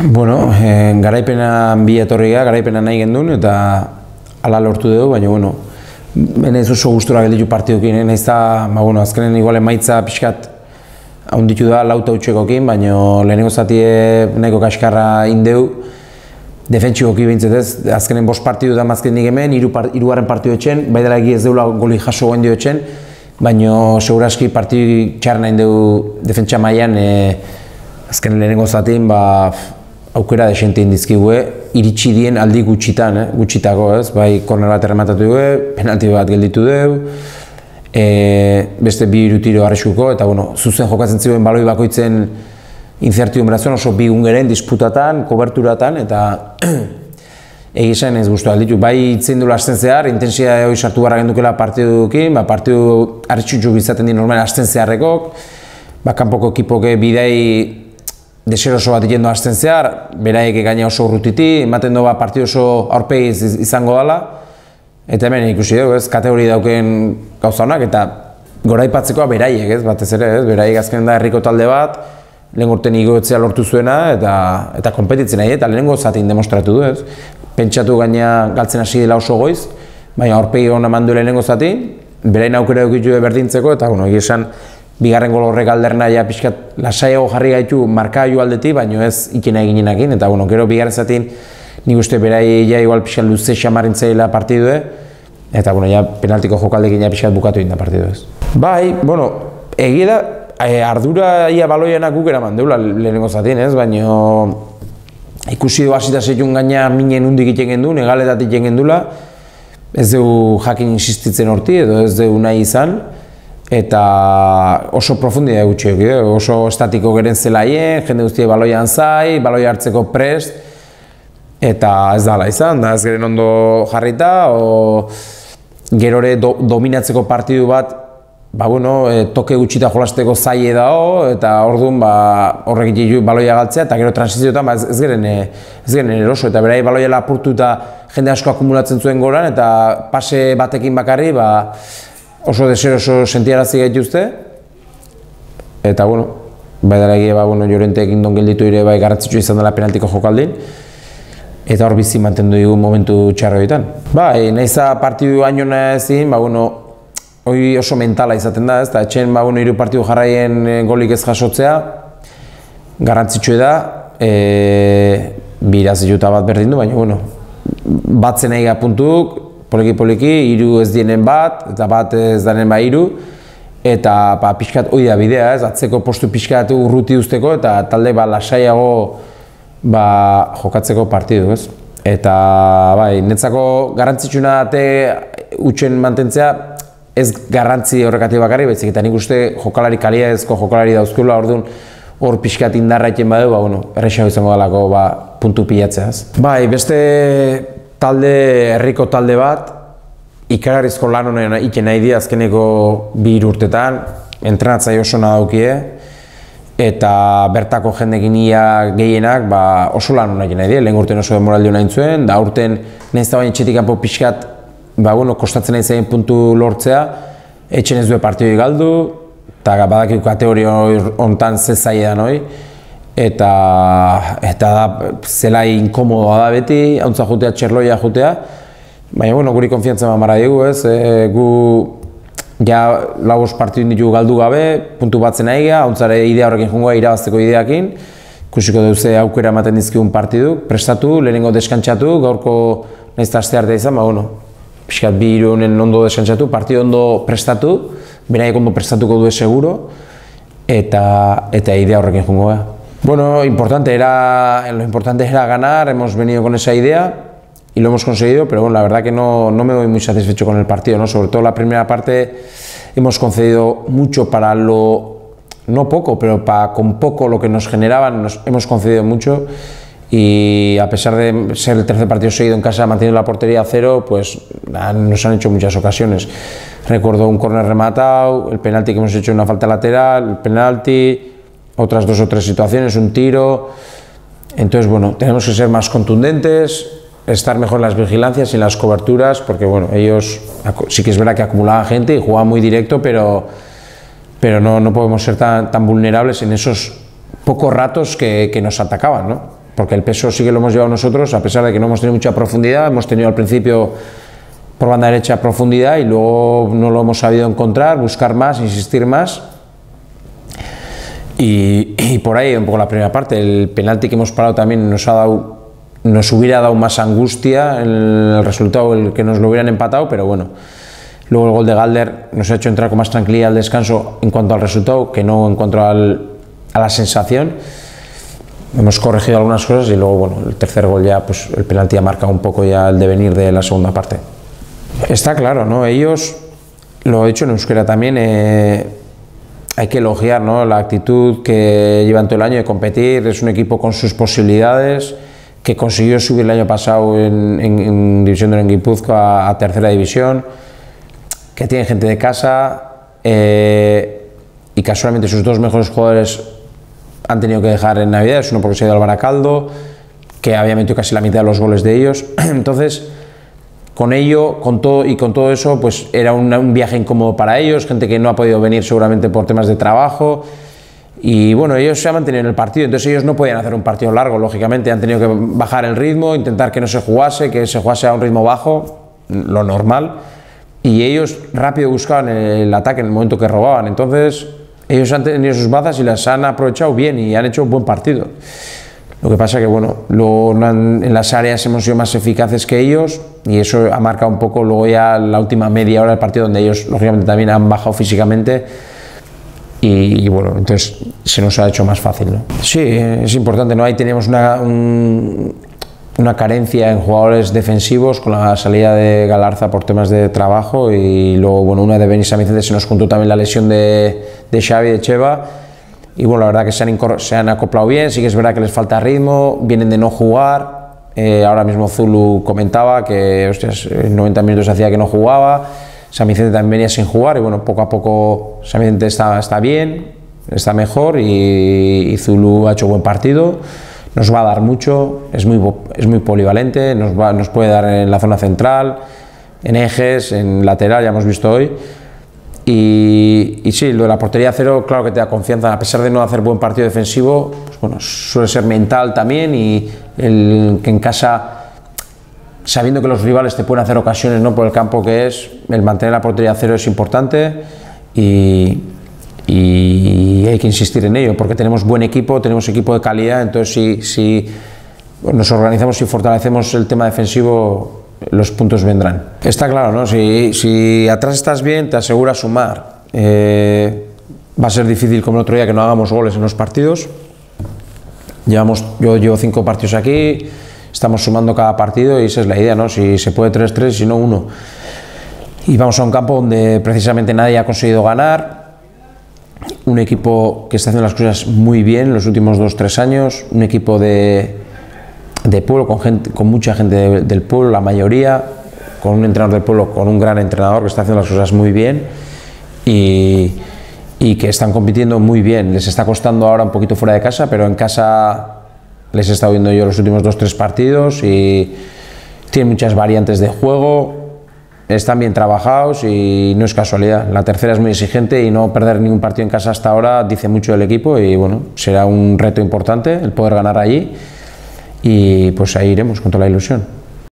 Bueno, e, garaipena bi etorri gara, garaipena nahi gendun eta ala lortu dugu, baina bueno, Bene ez oso gustura gelditu partidukin, nahiz da, ba, bueno, azkenen igual emaitza pixkat haunditu da lauta utxekokin, baina lehenengo zatie nahiko kaskarra indeu, defentsikoki behintzat ez, azkenen bost partidu da mazken nik hemen, iru, part, irugarren partidu etxen, bai dela ez deula goli jaso goen dio etxen, baina seguraski partidu txarra nahi defentsa mailan e, azkenen lehenengo zatin, ba, aukera desente indizkigue, iritsi dien aldi gutxitan, eh? gutxitako, ez? Bai, korner bat errematatu dugu, penalti bat gelditu dugu, e, beste bi irutiro arriskuko, eta bueno, zuzen jokatzen ziren baloi bakoitzen incertidumbre oso bi ungeren disputatan, koberturatan, eta egizan ez guztu alditu. Bai, itzen dula hasten zehar, intensia hori sartu gara gendukela partidu dukin, ba, partidu arritxutxuk izaten di normal hasten zeharrekok, ba, kanpoko ekipoke bidei deseroso bat jendo hasten zehar, beraik gaina oso urrutiti, ematen doa partidu oso aurpegi izango dela, eta hemen ikusi dugu, ez, kategori dauken gauza honak, eta goraipatzekoa beraiek, ez, batez ere, ez, beraiek azken da herriko talde bat, lehen urten igoetzea lortu zuena, eta eta konpetitzen nahi, eta lehenengo zatin demostratu du, ez. Pentsatu gaina galtzen hasi dela oso goiz, baina aurpegi hona mandu lehenengo zatin, berain aukera dukitu berdintzeko, eta, bueno, esan, bigarren gol horrek alderna ja pixkat lasaiago jarri gaitu markailu aldetik, baino ez ikena eginenakin, eta bueno, gero bigarren zatin nik uste berai ja igual pixkat luze xamarrintzaila partidue, eta bueno, ja penaltiko jokaldekin ja pixkat bukatu inda partidu ez. Bai, bueno, egia da, e, ardura ia baloianak guk eraman deula lehenengo zatin ez, baino ikusi du hasita zeitun gaina minen hundik iten gendu, negaletatik iten gendula, ez dugu jakin insistitzen horti edo ez dugu nahi izan, eta oso profundidea gutxi eh? oso estatiko geren zelaien, jende guztie baloian zai, baloi hartzeko prest, eta ez dala izan, da ez geren ondo jarrita, o gerore do, dominatzeko partidu bat, ba bueno, e, toke gutxita jolasteko zai edao, eta orduan ba, horrek ditu baloia galtzea, eta gero transizioetan ba, ez, geren, e, ez geren eroso, eta berai baloia lapurtu eta jende asko akumulatzen zuen goran, eta pase batekin bakarri, ba, oso deseroso sentiarazi gaituzte eta bueno, bai dara egia, ba, bueno, jorente egin don gelditu ere bai garratzitzu izan dela penaltiko jokaldin eta hor bizi mantendu dugu momentu txarro ditan. Ba, e, nahiza partidu hainona ezin, ba, bueno, hori oso mentala izaten da, ez da, etxen, ba, bueno, iru partidu jarraien e, golik ez jasotzea, garrantzitsue da, e, biraz bat berdin du, baina, bueno, batzen nahi puntuk, poliki poliki, hiru ez dienen bat, eta bat ez denen ba hiru, eta ba, pixkat hori da bidea, ez, atzeko postu pixkat urruti usteko, eta talde ba, lasaiago ba, jokatzeko partidu, ez. Eta bai, netzako garrantzitsuna ate utxen mantentzea, ez garrantzi horrekati bakarri, baizik eta nik uste jokalari kalia ezko jokalari dauzkula, orduan hor pixkat indarra iten badu, ba, bueno, errexago izango dalako ba, puntu pilatzeaz. Bai, beste talde, herriko talde bat, ikararrizko lan honen iken nahi di azkeneko bi urtetan, entrenatzai oso nadaukie, eta bertako jendekin ia gehienak ba, oso lan honen nahi di, lehen urten oso demoraldi honen zuen, da urten nahiz da baina txetik kanpo pixkat, ba, bueno, kostatzen nahi zain puntu lortzea, etxen ez du partidoi galdu, eta badakiko kategorio hontan ze zaila da noi, eta eta da zelai inkomodoa da beti, hauntza jutea, txerloia jutea, baina bueno, guri konfiantza eman mara dugu, ez, e, gu ja lagos partidu ditu galdu gabe, puntu batzen nahi geha, hauntzare idea horrekin jungoa irabazteko ideakin, ikusiko duze aukera ematen dizkigun partidu, prestatu, lehenengo deskantzatu, gaurko nahiz aste arte izan, ba, bueno, pixkat bi irunen ondo deskantzatu, partidu ondo prestatu, beraiek ondo prestatuko du seguro, eta, eta idea horrekin jungo Bueno, importante era, lo importante era ganar, hemos venido con esa idea y lo hemos conseguido, pero bueno, la verdad que no, no me voy muy satisfecho con el partido, ¿no? sobre todo la primera parte hemos concedido mucho para lo, no poco, pero con poco lo que nos generaban, nos hemos concedido mucho y a pesar de ser el tercer partido seguido en casa manteniendo la portería a cero, pues nos han hecho muchas ocasiones. Recuerdo un córner rematado, el penalti que hemos hecho una falta lateral, el penalti, otras dos o tres situaciones, un tiro. Entonces, bueno, tenemos que ser más contundentes, estar mejor en las vigilancias y en las coberturas, porque bueno, ellos sí que es verdad que acumulaban gente y jugaban muy directo, pero, pero no, no podemos ser tan, tan vulnerables en esos pocos ratos que, que nos atacaban, ¿no? porque el peso sí que lo hemos llevado nosotros, a pesar de que no hemos tenido mucha profundidad, hemos tenido al principio por banda derecha profundidad y luego no lo hemos sabido encontrar, buscar más, insistir más. Y, y, por ahí un poco la primera parte, el penalti que hemos parado también nos ha dado, nos hubiera dado más angustia el resultado el que nos lo hubieran empatado, pero bueno. Luego el gol de Galder nos ha hecho entrar con más tranquilidad al descanso en cuanto al resultado que no en cuanto al, a la sensación. Hemos corregido algunas cosas y luego bueno, el tercer gol ya, pues el penalti ha marcado un poco ya el devenir de la segunda parte. Está claro, ¿no? Ellos, lo he dicho en euskera también, eh, hay que elogiar ¿no? la actitud que llevan todo el año de competir, es un equipo con sus posibilidades, que consiguió subir el año pasado en, División de Guipúzcoa a, tercera división, que tiene gente de casa eh, y casualmente sus dos mejores jugadores han tenido que dejar en Navidad, uno porque se ha ido al Baracaldo, que había metido casi la mitad de los goles de ellos, entonces con ello, con todo y con todo eso, pues era un, viaje incómodo para ellos, gente que no ha podido venir seguramente por temas de trabajo. Y bueno, ellos se han mantenido en el partido, entonces ellos no podían hacer un partido largo, lógicamente, han tenido que bajar el ritmo, intentar que no se jugase, que se jugase a un ritmo bajo, lo normal. Y ellos rápido buscaban el ataque en el momento que robaban. Entonces, ellos han tenido sus bazas y las han aprovechado bien y han hecho un buen partido. Lo que pasa que, bueno, luego en las áreas hemos sido más eficaces que ellos y eso ha marcado un poco luego ya la última media hora del partido donde ellos, lógicamente, también han bajado físicamente y, y bueno, entonces se nos ha hecho más fácil, ¿no? Sí, es importante, ¿no? Ahí teníamos una, un, una carencia en jugadores defensivos con la salida de Galarza por temas de trabajo y luego, bueno, una de Vicente se nos juntó también la lesión de, de Xavi, de Cheva y bueno, la verdad que se han, se han, acoplado bien, sí que es verdad que les falta ritmo, vienen de no jugar, eh, ahora mismo Zulu comentaba que hostias, 90 minutos hacía que no jugaba, San Vicente también venía sin jugar y bueno, poco a poco San Vicente está, está bien, está mejor y, y Zulu ha hecho buen partido, nos va a dar mucho, es muy, es muy polivalente, nos, va, nos puede dar en la zona central, en ejes, en lateral, ya hemos visto hoy. Y, y, sí, lo de la portería cero, claro que te da confianza, a pesar de no hacer buen partido defensivo, pues bueno, suele ser mental también y el que en casa, sabiendo que los rivales te pueden hacer ocasiones ¿no? por el campo que es, el mantener la portería cero es importante y, y hay que insistir en ello, porque tenemos buen equipo, tenemos equipo de calidad, entonces si, si nos organizamos y fortalecemos el tema defensivo, los puntos vendrán. Está claro, ¿no? Si, atrás estás bien, te asegura sumar. Eh, va a ser difícil como el otro día que no hagamos goles en los partidos. Llevamos, yo llevo cinco partidos aquí, estamos sumando cada partido y esa es la idea, ¿no? Si se puede 3-3, si no 1. Y vamos a un campo donde precisamente nadie ha conseguido ganar. Un equipo que está haciendo las cosas muy bien en los últimos 2-3 años. Un equipo de, de pueblo, con, gente, con mucha gente de, del pueblo, la mayoría, con un entrenador del pueblo, con un gran entrenador que está haciendo las cosas muy bien y, y, que están compitiendo muy bien. Les está costando ahora un poquito fuera de casa, pero en casa les he estado viendo yo los últimos dos, tres partidos y tienen muchas variantes de juego, están bien trabajados y no es casualidad. La tercera es muy exigente y no perder ningún partido en casa hasta ahora dice mucho del equipo y bueno, será un reto importante el poder ganar allí y pues ahí iremos con toda la ilusión.